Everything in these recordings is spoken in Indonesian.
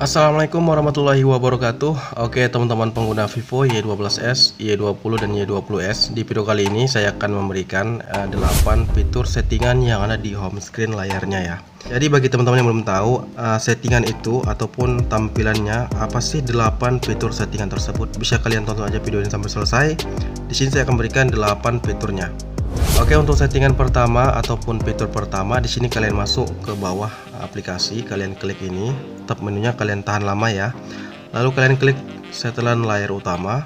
Assalamualaikum warahmatullahi wabarakatuh. Oke teman-teman pengguna Vivo Y12s, Y20 dan Y20s Di video kali ini saya akan memberikan uh, eh, 8 fitur settingan yang ada di home screen layarnya ya. Jadi bagi teman-teman yang belum tahu uh, settingan itu ataupun tampilannya apa sih 8 fitur settingan tersebut? Bisa kalian tonton aja video ini sampai selesai. Di sini saya akan berikan 8 fiturnya Oke untuk settingan pertama ataupun fitur pertama di sini kalian masuk ke bawah aplikasi. Kalian klik ini. Tab menunya kalian tahan lama ya. Lalu kalian klik setelan layar utama.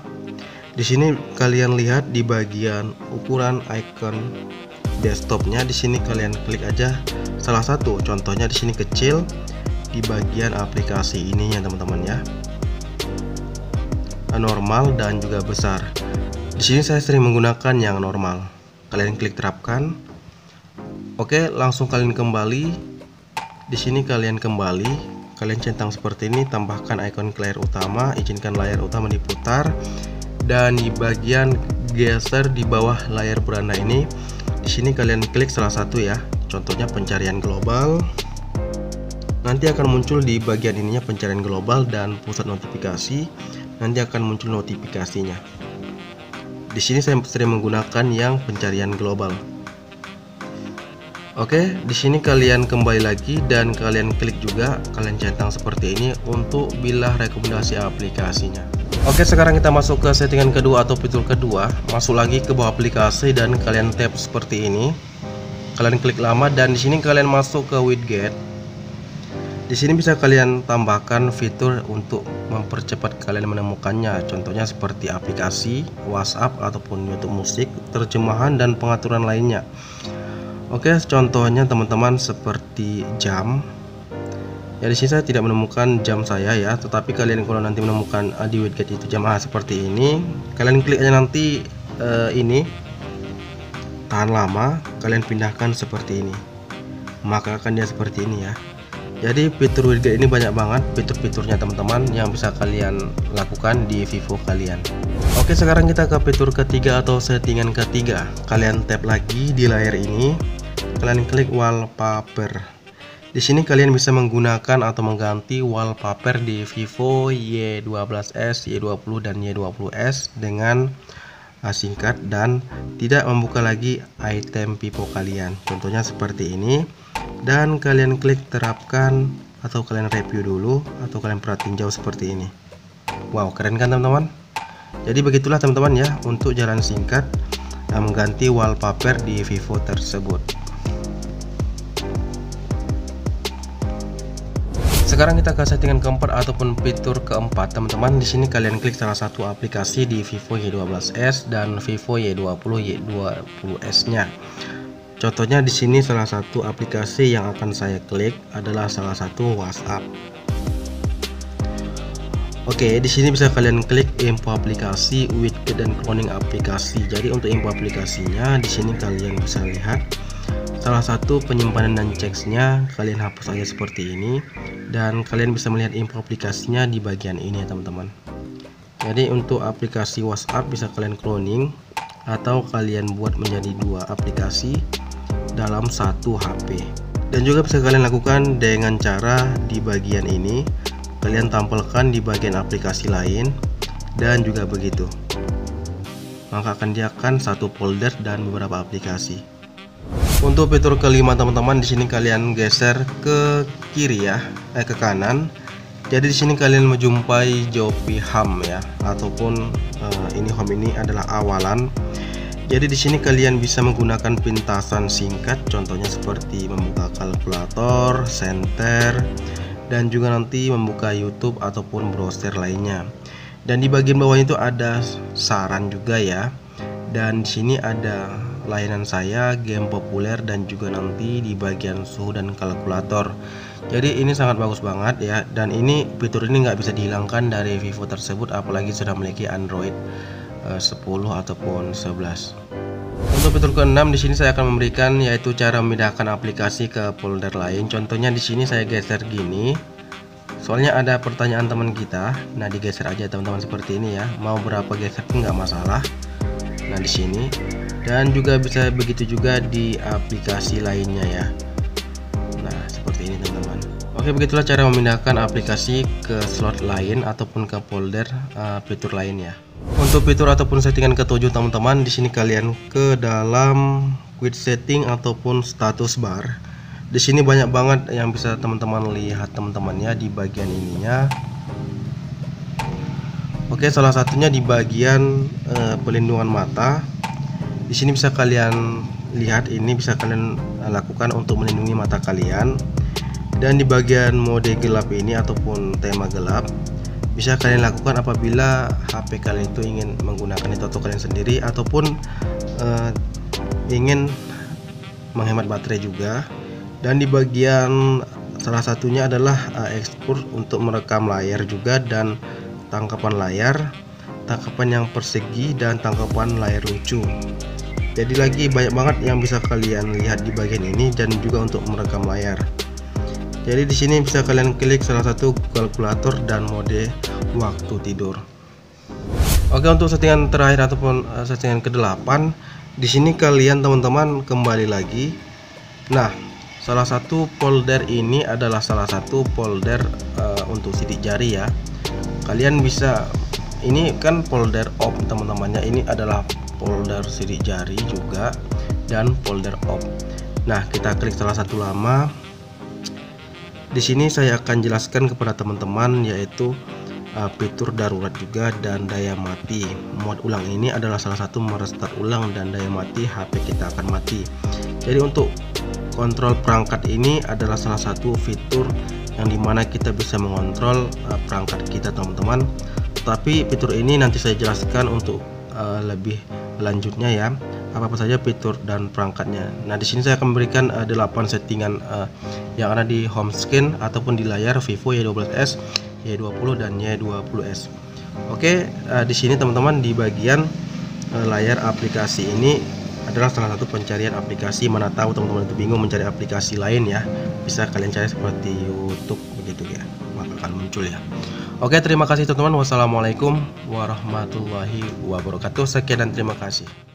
Di sini kalian lihat di bagian ukuran icon desktopnya. Di sini kalian klik aja salah satu. Contohnya di sini kecil di bagian aplikasi ini ya teman-teman ya. Normal dan juga besar. Di sini saya sering menggunakan yang normal kalian klik terapkan. Oke langsung kalian kembali. Di sini kalian kembali. Kalian centang seperti ini tambahkan icon layar utama izinkan layar utama diputar. Dan di bagian geser di bawah layar beranda ini di sini kalian klik salah satu ya. Contohnya pencarian global. Nanti akan muncul di bagian ininya pencarian global dan pusat notifikasi. Nanti akan muncul notifikasinya di sini saya sering menggunakan yang pencarian global. Oke, di sini kalian kembali lagi dan kalian klik juga, kalian centang seperti ini untuk bilah rekomendasi aplikasinya. Oke, sekarang kita masuk ke settingan kedua atau fitur kedua. Masuk lagi ke bawah aplikasi dan kalian tap seperti ini. Kalian klik lama dan di sini kalian masuk ke widget. Di sini bisa kalian tambahkan fitur untuk mempercepat kalian menemukannya. Contohnya seperti aplikasi, WhatsApp ataupun YouTube musik, terjemahan dan pengaturan lainnya. Oke, contohnya teman-teman seperti jam. Ya di sini saya tidak menemukan jam saya ya, tetapi kalian kalau nanti menemukan uh, di widget itu jam A seperti ini, kalian klik aja nanti uh, ini tahan lama, kalian pindahkan seperti ini. Maka akan dia seperti ini ya jadi fitur widget ini banyak banget fitur-fiturnya teman-teman yang bisa kalian lakukan di Vivo kalian. Oke sekarang kita ke fitur ketiga atau settingan ketiga. Kalian tap lagi di layar ini. Kalian klik wallpaper. Di sini kalian bisa menggunakan atau mengganti wallpaper di Vivo Y12s, Y20 dan Y20s dengan singkat dan tidak membuka lagi item Vivo kalian. Contohnya seperti ini. Dan kalian klik terapkan atau kalian review dulu atau kalian perhatiin jauh seperti ini. Wow keren kan teman-teman? Jadi begitulah teman-teman ya untuk jalan singkat mengganti wallpaper di Vivo tersebut sekarang kita ke settingan keempat ataupun fitur keempat teman-teman di sini kalian klik salah satu aplikasi di Vivo Y12s dan Vivo Y20 Y20s nya Contohnya di sini salah satu aplikasi yang akan saya klik adalah salah satu WhatsApp. Oke, di sini bisa kalian klik info aplikasi, widget dan cloning aplikasi. Jadi untuk info aplikasinya di sini kalian bisa lihat salah satu penyimpanan dan checksnya kalian hapus aja seperti ini dan kalian bisa melihat info aplikasinya di bagian ini ya teman-teman. Jadi untuk aplikasi WhatsApp bisa kalian cloning atau kalian buat menjadi dua aplikasi dalam satu HP dan juga bisa kalian lakukan dengan cara di bagian ini. Kalian tampilkan di bagian aplikasi lain dan juga begitu. Maka akan diakan satu folder dan beberapa aplikasi untuk fitur kelima teman-teman di sini kalian geser ke kiri ya eh ke kanan jadi di sini kalian menjumpai Jopi Ham ya ataupun uh, ini home ini adalah awalan jadi di sini kalian bisa menggunakan pintasan singkat, contohnya seperti membuka kalkulator, center, dan juga nanti membuka YouTube ataupun browser lainnya. Dan di bagian bawah itu ada saran juga ya. Dan di sini ada layanan saya, game populer dan juga nanti di bagian suhu dan kalkulator. Jadi ini sangat bagus banget ya. Dan ini fitur ini nggak bisa dihilangkan dari Vivo tersebut, apalagi sudah memiliki Android 10 eh, ataupun 11. Untuk fitur ke-6 di sini saya akan memberikan yaitu cara memindahkan aplikasi ke folder lain. Contohnya di sini saya geser gini. Soalnya ada pertanyaan teman kita. Nah, digeser aja teman-teman seperti ini ya. Mau berapa geser pun nggak masalah. Nah, di sini dan juga bisa begitu juga di aplikasi lainnya ya. Nah, seperti ini teman-teman. Oke begitulah cara memindahkan aplikasi ke slot lain ataupun ke folder uh, fitur lain ya. Untuk fitur ataupun settingan ketujuh teman-teman di sini kalian ke dalam quick setting ataupun status bar. Di sini banyak banget yang bisa teman-teman lihat teman-temannya di bagian ininya. Oke salah satunya di bagian uh, pelindungan mata. Di sini bisa kalian lihat ini bisa kalian lakukan untuk melindungi mata kalian dan di bagian mode gelap ini ataupun tema gelap bisa kalian lakukan apabila HP kalian itu ingin menggunakan itu atau kalian sendiri ataupun uh, ingin menghemat baterai juga dan di bagian salah satunya adalah uh, ekspor untuk merekam layar juga dan tangkapan layar tangkapan yang persegi dan tangkapan layar lucu. Jadi lagi banyak banget yang bisa kalian lihat di bagian ini dan juga untuk merekam layar. Jadi di sini bisa kalian klik salah satu kalkulator dan mode waktu tidur. Oke untuk settingan terakhir ataupun uh, settingan ke-8 di sini kalian teman-teman kembali lagi. Nah salah satu folder ini adalah salah satu folder uh, untuk sidik jari ya kalian bisa ini kan folder op teman-temannya ini adalah folder sidik jari juga dan folder op nah kita klik salah satu lama di sini saya akan jelaskan kepada teman-teman yaitu uh, fitur darurat juga dan daya mati. Mod ulang ini adalah salah satu merestart ulang dan daya mati HP kita akan mati. Jadi untuk kontrol perangkat ini adalah salah satu fitur yang di mana kita bisa mengontrol uh, perangkat kita teman-teman. Tapi fitur ini nanti saya jelaskan untuk uh, lebih lanjutnya ya apa-apa saja fitur dan perangkatnya. Nah, di sini saya akan memberikan uh, 8 settingan uh, yang ada di home screen ataupun di layar Vivo Y12s, Y20 dan Y20s. Oke, uh, di sini teman-teman di bagian uh, layar aplikasi ini adalah salah satu pencarian aplikasi. Mana tahu teman-teman itu bingung mencari aplikasi lain ya. Bisa kalian cari seperti YouTube begitu ya. Maka akan muncul ya. Oke terima kasih teman-teman. Wassalamualaikum warahmatullahi wabarakatuh. Sekian dan terima kasih